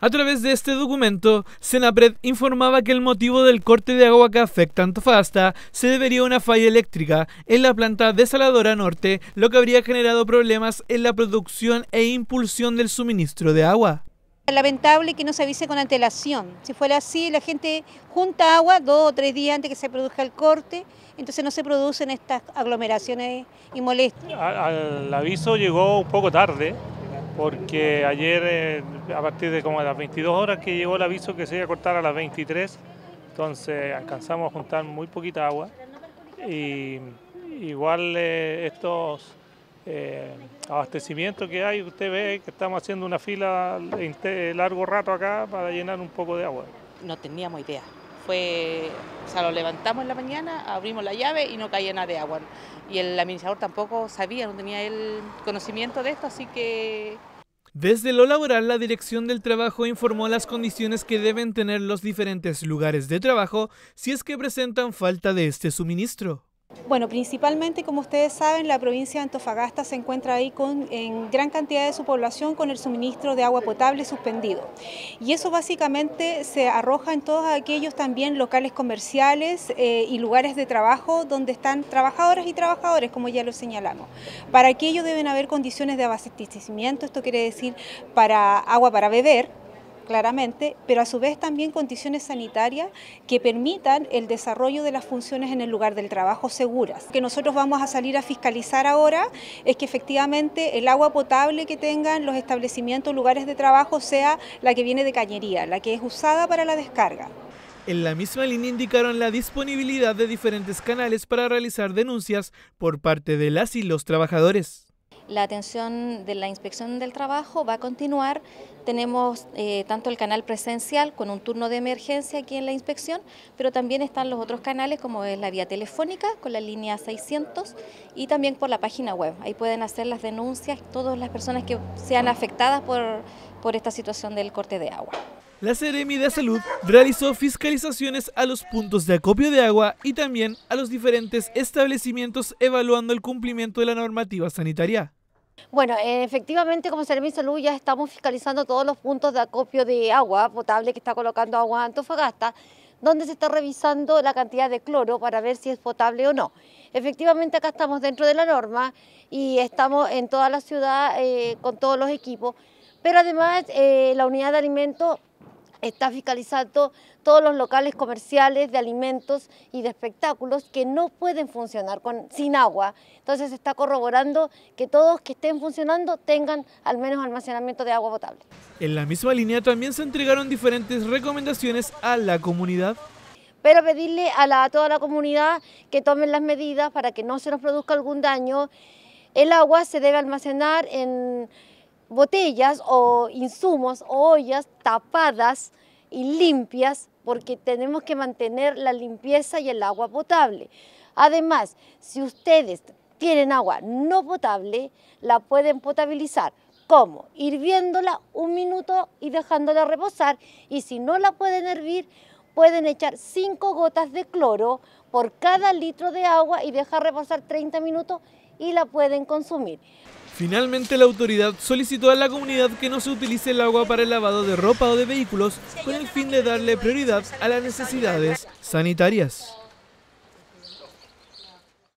A través de este documento, Senapred informaba que el motivo del corte de agua que afecta a Antofagasta se debería a una falla eléctrica en la planta desaladora norte, lo que habría generado problemas en la producción e impulsión del suministro de agua. Lamentable que no se avise con antelación. Si fuera así, la gente junta agua dos o tres días antes que se produzca el corte, entonces no se producen estas aglomeraciones y molestias. Al aviso llegó un poco tarde, porque ayer eh, a partir de como las 22 horas que llegó el aviso que se iba a cortar a las 23, entonces alcanzamos a juntar muy poquita agua y igual eh, estos eh, abastecimientos que hay, usted ve que estamos haciendo una fila largo rato acá para llenar un poco de agua. No teníamos idea. Fue, o sea, lo levantamos en la mañana, abrimos la llave y no caía nada de agua. Y el administrador tampoco sabía, no tenía el conocimiento de esto, así que desde lo laboral, la Dirección del Trabajo informó las condiciones que deben tener los diferentes lugares de trabajo si es que presentan falta de este suministro. Bueno, principalmente, como ustedes saben, la provincia de Antofagasta se encuentra ahí con en gran cantidad de su población con el suministro de agua potable suspendido. Y eso básicamente se arroja en todos aquellos también locales comerciales eh, y lugares de trabajo donde están trabajadoras y trabajadores, como ya lo señalamos. Para aquello deben haber condiciones de abastecimiento, esto quiere decir para agua para beber, claramente, pero a su vez también condiciones sanitarias que permitan el desarrollo de las funciones en el lugar del trabajo seguras. que nosotros vamos a salir a fiscalizar ahora es que efectivamente el agua potable que tengan los establecimientos, lugares de trabajo, sea la que viene de cañería, la que es usada para la descarga. En la misma línea indicaron la disponibilidad de diferentes canales para realizar denuncias por parte de las y los trabajadores. La atención de la inspección del trabajo va a continuar. Tenemos eh, tanto el canal presencial con un turno de emergencia aquí en la inspección, pero también están los otros canales como es la vía telefónica con la línea 600 y también por la página web. Ahí pueden hacer las denuncias todas las personas que sean afectadas por, por esta situación del corte de agua. La Seremi de Salud realizó fiscalizaciones a los puntos de acopio de agua y también a los diferentes establecimientos evaluando el cumplimiento de la normativa sanitaria. Bueno, efectivamente como de Salud ya estamos fiscalizando todos los puntos de acopio de agua potable que está colocando Agua Antofagasta, donde se está revisando la cantidad de cloro para ver si es potable o no. Efectivamente acá estamos dentro de la norma y estamos en toda la ciudad eh, con todos los equipos, pero además eh, la unidad de alimentos está fiscalizando todos los locales comerciales de alimentos y de espectáculos que no pueden funcionar con, sin agua. Entonces se está corroborando que todos que estén funcionando tengan al menos almacenamiento de agua potable. En la misma línea también se entregaron diferentes recomendaciones a la comunidad pero pedirle a, a, toda la comunidad que tomen las medidas para que no se nos produzca algún daño. El agua se debe almacenar en botellas o insumos o ollas tapadas y limpias porque tenemos que mantener la limpieza y el agua potable. Además, si ustedes tienen agua no potable, la pueden potabilizar. ¿Cómo? Hirviéndola un minuto y dejándola reposar. Y si no la pueden hervir, pueden echar 5 gotas de cloro por cada litro de agua y dejar reposar 30 minutos y la pueden consumir. Finalmente, la autoridad solicitó a la comunidad que no se utilice el agua para el lavado de ropa o de vehículos con el fin de darle prioridad a las necesidades sanitarias.